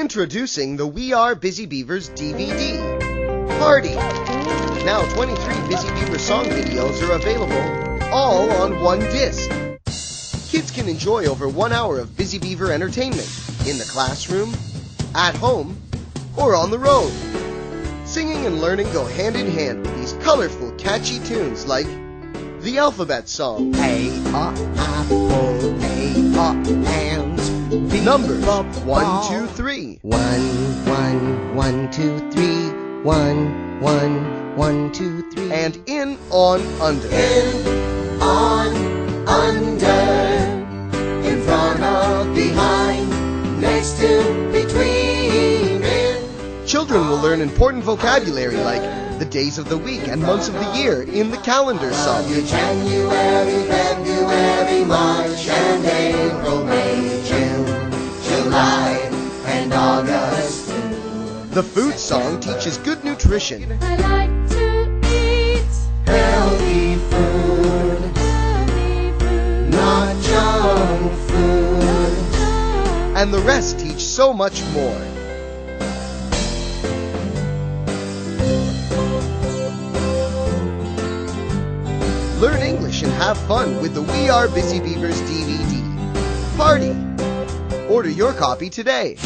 Introducing the We Are Busy Beavers DVD. Party! Now 23 Busy Beaver song videos are available, all on one disc. Kids can enjoy over one hour of Busy Beaver entertainment in the classroom, at home, or on the road. Singing and learning go hand in hand with these colorful, catchy tunes like the alphabet song. A for apple, A for ant. Numbers one, two, three. One, one, one, two, three. One, one, one, two, three. And in, on, under. in, on, under, in front of, behind, next to, between, in. Children will learn important vocabulary like the days of the week and months of the year in the calendar song. January, February, March, and April, July, and August. The food song teaches good nutrition. I like to eat Healthy food, healthy food. not junk food. And the rest teach so much more. Learn English and have fun with the We Are Busy Beavers DVD. Party! Order your copy today.